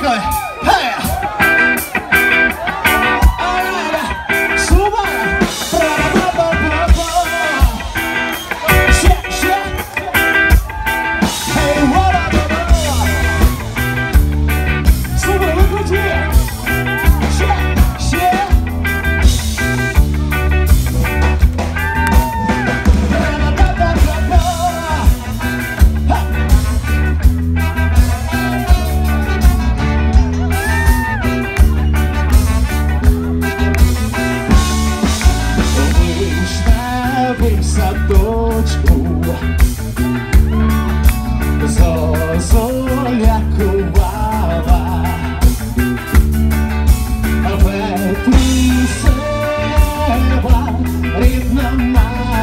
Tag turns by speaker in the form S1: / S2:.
S1: Michael. Hey. Yeah. Золя кувава, ветлі сева, рідна мать.